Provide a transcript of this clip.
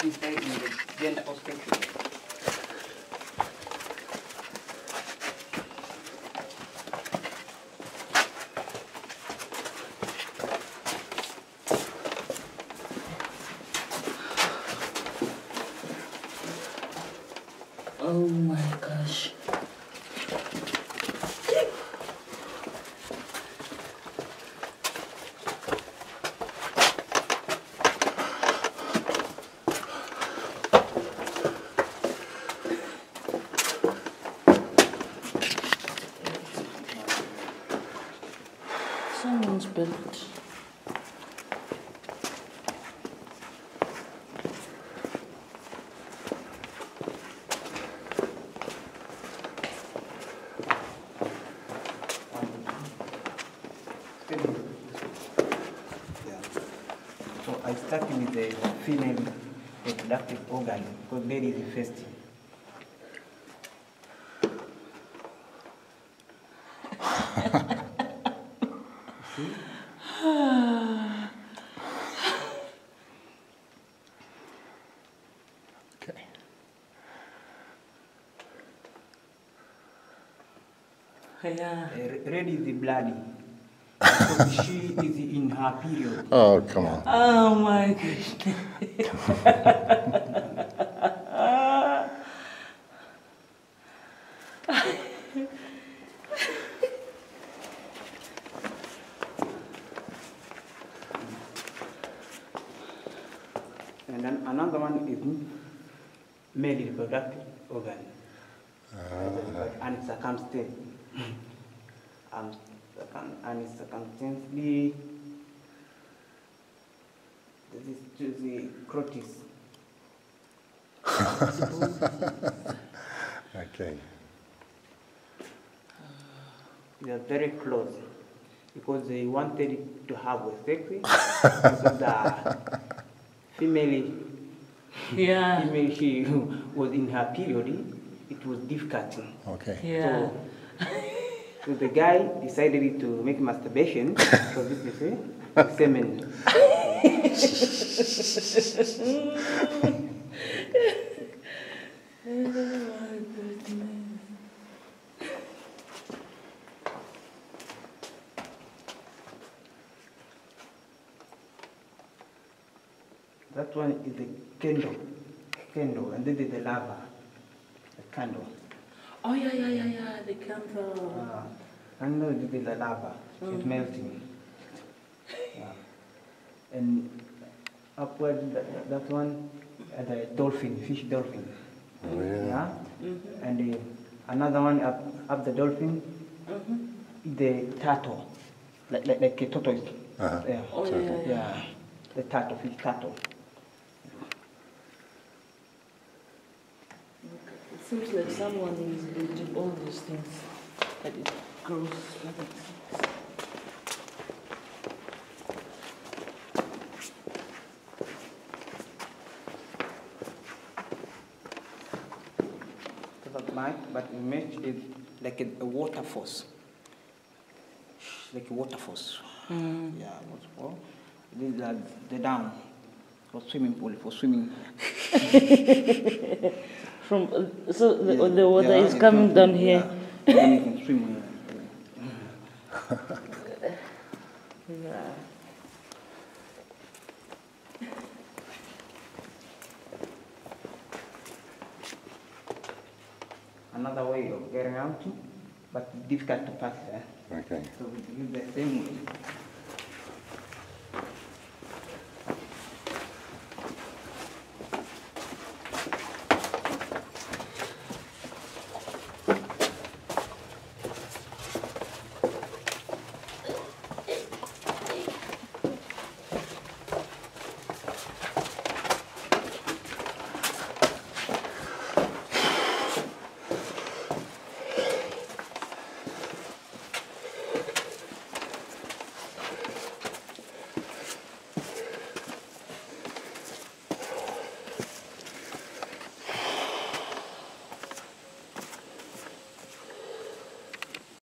inside in the gender. Oh my gosh. Start with the female reproductive organ because there is the first. Okay. Yeah. Uh, red is the bloody. She is in her period. Oh, come on. Oh my goodness. And then another one is male reproductive organ. And circumstance. Um, and circumstantially, this is to the crotis. Okay. They are very close because they wanted to have a sex because the female, Yeah. female she was in her period, it was difficult. Okay. Yeah. So, so the guy decided to make masturbation, so this is a semen. That one is the candle, candle, and then the lava, the candle. Oh yeah, yeah, yeah, yeah. The candle. Uh, and no, this is the lava, it's melting. Yeah. And upward, that, that one, uh, the dolphin, fish dolphin. Oh, yeah. Yeah. And uh, another one up, up the dolphin, the turtle, like, like, like a tortoise. Uh-huh. Yeah. Oh yeah, yeah, yeah. yeah, the turtle, fish turtle. It seems like someone is building all these things. That it grows like it. But image is like a, a water force. Like a water force. Mm. Yeah, waterfall. These are the dam for swimming pool, for swimming. From uh, so the, Yeah, the water yeah, is coming comes- down here. Yeah, then you can swim here. Yeah. Another way of getting out, but difficult to pass there. Okay. So we use the same way.